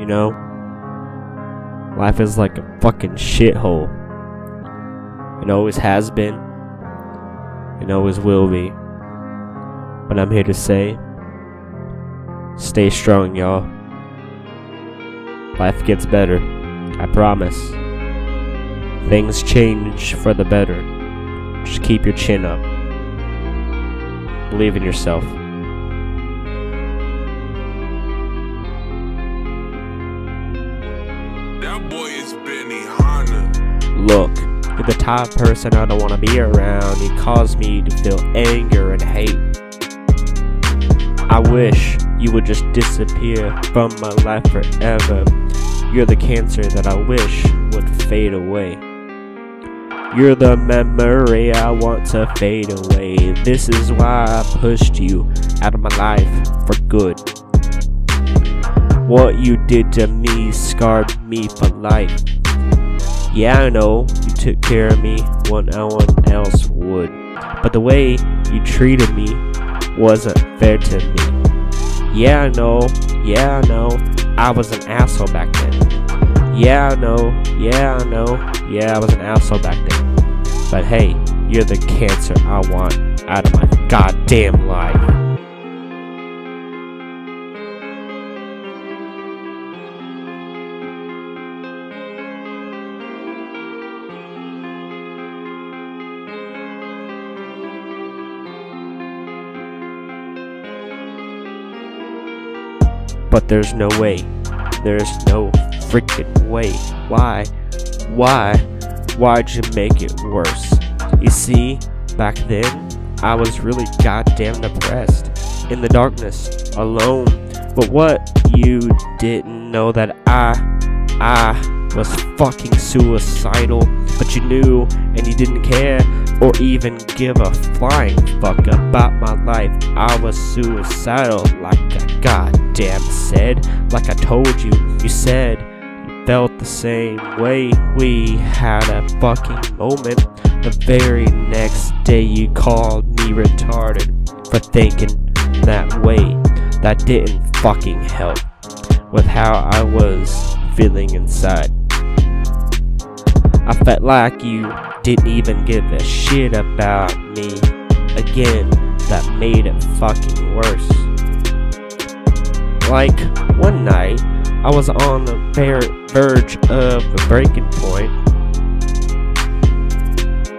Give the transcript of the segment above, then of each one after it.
You know? Life is like a fucking shithole. It always has been. It always will be. But I'm here to say stay strong, y'all. Life gets better. I promise. Things change for the better. Just keep your chin up. Believe in yourself. Look, you're the type of person I don't want to be around. You cause me to feel anger and hate. I wish you would just disappear from my life forever. You're the cancer that I wish would fade away. You're the memory I want to fade away. This is why I pushed you out of my life for good. What you did to me scarred me for life. Yeah, I know you took care of me when no one else would. But the way you treated me wasn't fair to me. Yeah, I know. Yeah, I know. I was an asshole back then. Yeah, I know. Yeah, I know. Yeah, I was an asshole back then. But hey, you're the cancer I want out of my goddamn life. But there's no way. There's no freaking way. Why? Why? Why'd you make it worse? You see, back then, I was really goddamn depressed. In the darkness, alone. But what you didn't know that I, I was fucking suicidal. But you knew and you didn't care or even give a flying fuck about my life. I was suicidal, like I goddamn said. Like I told you, you said you felt the same way. We had a fucking moment. The very next day, you called me retarded for thinking that way. That didn't fucking help with how I was feeling inside. I felt like you didn't even give a shit about me. Again, that made it fucking worse. Like, one night, I was on the ver verge of a breaking point.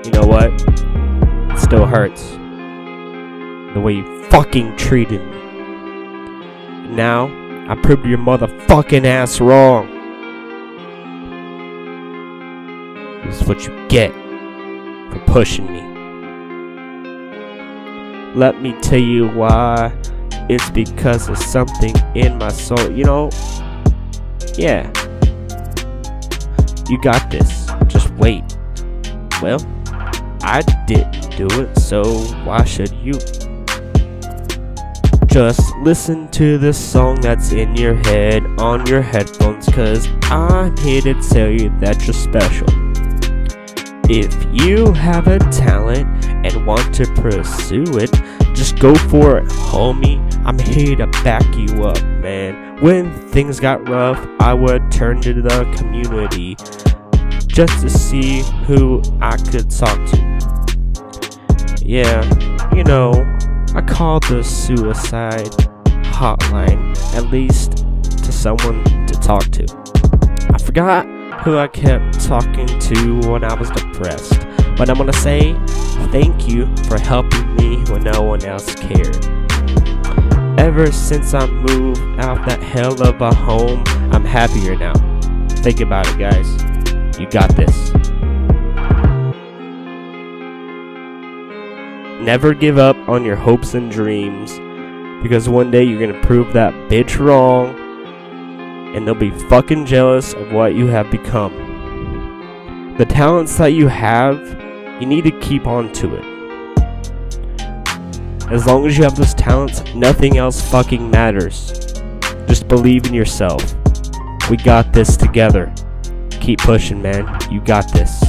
You know what? It still hurts. The way you fucking treated me. Now, I proved your motherfucking ass wrong. This is what you get for pushing me. Let me tell you why. It's because of something in my soul. You know, yeah. You got this. Just wait. Well, I didn't do it, so why should you? Just listen to this song that's in your head on your headphones, cause I'm here to tell you that you're special. If you have a talent and want to pursue it, just go for it, homie. I'm here to back you up, man. When things got rough, I would turn to the community just to see who I could talk to. Yeah, you know, I called the suicide hotline, at least to someone to talk to. I forgot who I kept talking to when I was depressed, but I'm gonna say thank you for helping me when no one else cared. Ever since I moved out that hell of a home, I'm happier now. Think about it, guys. You got this. Never give up on your hopes and dreams because one day you're gonna prove that bitch wrong and they'll be fucking jealous of what you have become. The talents that you have, you need to keep on to it. As long as you have those talents, nothing else fucking matters. Just believe in yourself. We got this together. Keep pushing, man. You got this.